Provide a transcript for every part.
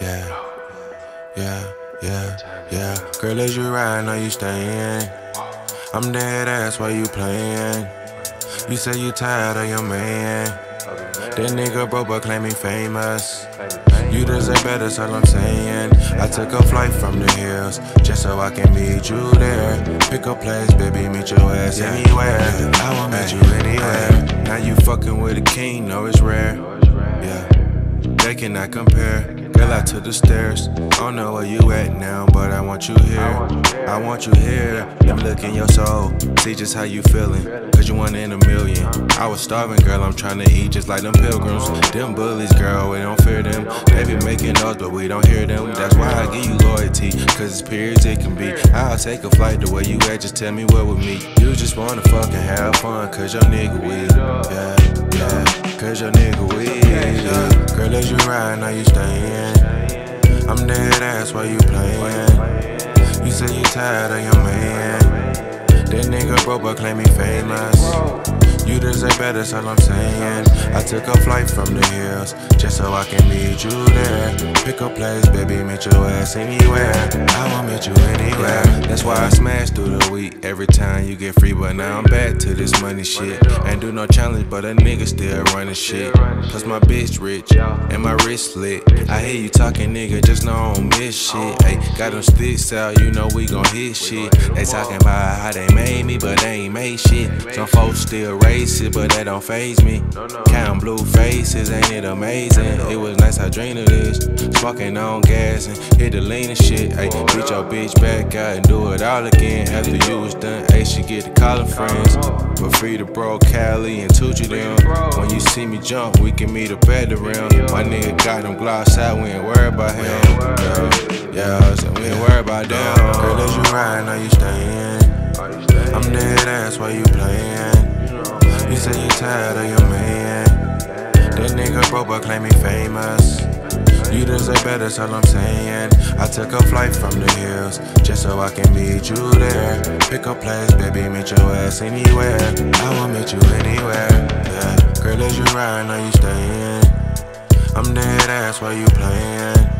yeah, yeah, yeah, yeah. Girl, as you ride, are you staying? I'm dead ass why you playing. You say you tired of your man. That nigga broke but claim he famous. You deserve better, that's all I'm saying. I took a flight from the hills just so I can meet you there. Pick a place, baby, meet your ass anywhere. I will meet you anywhere. Now you fucking with a king, no, it's rare. Yeah, they cannot compare. Girl, I the stairs. I don't know where you at now, but I want you here. I want you here. Let me look in your soul. See just how you feeling. Cause you one in a million. I was starving, girl. I'm trying to eat just like them pilgrims. Them bullies, girl, we don't fear them. They be making noise, but we don't hear them. That's why I give you loyalty. Cause it's periods it can be. I'll take a flight the way you at. Just tell me where with me. You just wanna fucking have fun. Cause your nigga weak. Yeah, yeah. Cause your nigga weak. Yeah. Girl, as you ride, now you staying. Tired of your man. That nigga broke but claim he famous. You deserve better, that's all I'm saying. I took a flight from the hills just so I can meet you there. Pick a place, baby, meet your ass anywhere. I you anywhere. That's why I smash through the week every time you get free. But now I'm back to this money shit. Ain't do no challenge, but a nigga still running shit. Plus my bitch rich and my wrist lit. I hear you talking, nigga, just know I don't miss shit. Hey, got them sticks out, you know we gon' hit shit. They talking about how they made me, but they ain't made shit. Some folks still raise but that don't phase me. Count blue faces, ain't it amazing? It was nice, I dreamed of this. Smoking on gas and hit the lean and shit. Ayy, beat your bitch back out and do it all again. After you was done, ayy, should get to calling friends. But free to bro, Cali and Tucci them. When you see me jump, we can meet up at the rim. My nigga got them gloss out, we ain't worried about him. Yeah, yeah so we ain't worried about them. Girl, as you ride, now you staying. I'm dead ass why you playing. You say you tired of your man. That nigga broke but claim he famous. You deserve better, that's all I'm saying. I took a flight from the hills just so I can meet you there. Pick a place, baby, meet your ass anywhere. I will meet you anywhere. Yeah, girl, as you ride, now you staying. I'm dead ass while you playing.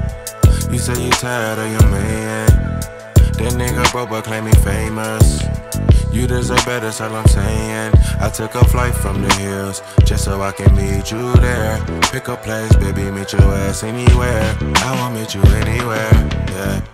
You say you tired of your man. That nigga broke but claim he famous. You deserve better, that's all I'm saying. I took a flight from the hills just so I can meet you there. Pick a place, baby, meet your ass anywhere. I will meet you anywhere, yeah.